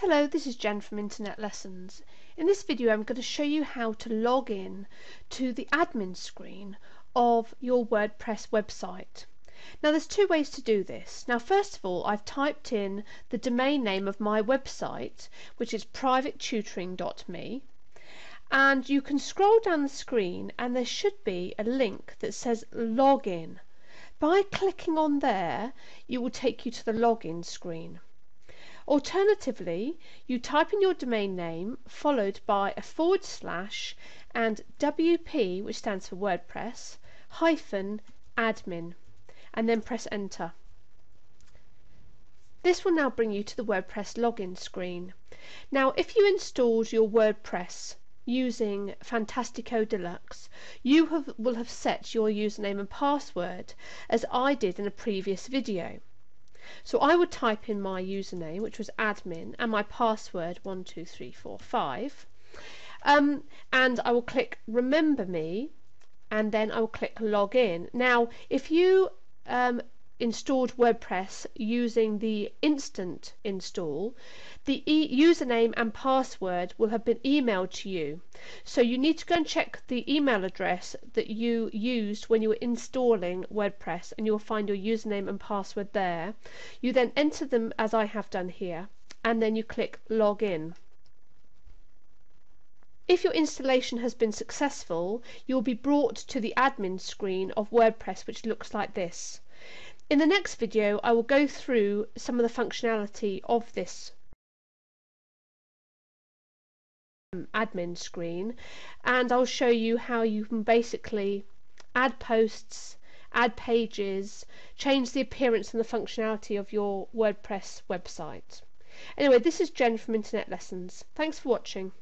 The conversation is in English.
Hello, this is Jen from Internet Lessons. In this video I'm going to show you how to log in to the admin screen of your WordPress website. Now there's two ways to do this. Now first of all I've typed in the domain name of my website which is privatetutoring.me and you can scroll down the screen and there should be a link that says login. By clicking on there it will take you to the login screen. Alternatively, you type in your domain name followed by a forward slash and WP, which stands for WordPress, hyphen admin, and then press enter. This will now bring you to the WordPress login screen. Now, if you installed your WordPress using Fantastico Deluxe, you have, will have set your username and password as I did in a previous video. So I would type in my username, which was admin, and my password 12345. Um, and I will click remember me, and then I will click login. Now, if you um, installed WordPress using the instant install, the e username and password will have been emailed to you. So you need to go and check the email address that you used when you were installing WordPress and you'll find your username and password there. You then enter them as I have done here and then you click login. If your installation has been successful, you'll be brought to the admin screen of WordPress which looks like this. In the next video I will go through some of the functionality of this um, admin screen and I'll show you how you can basically add posts, add pages, change the appearance and the functionality of your WordPress website. Anyway, this is Jen from Internet Lessons. Thanks for watching.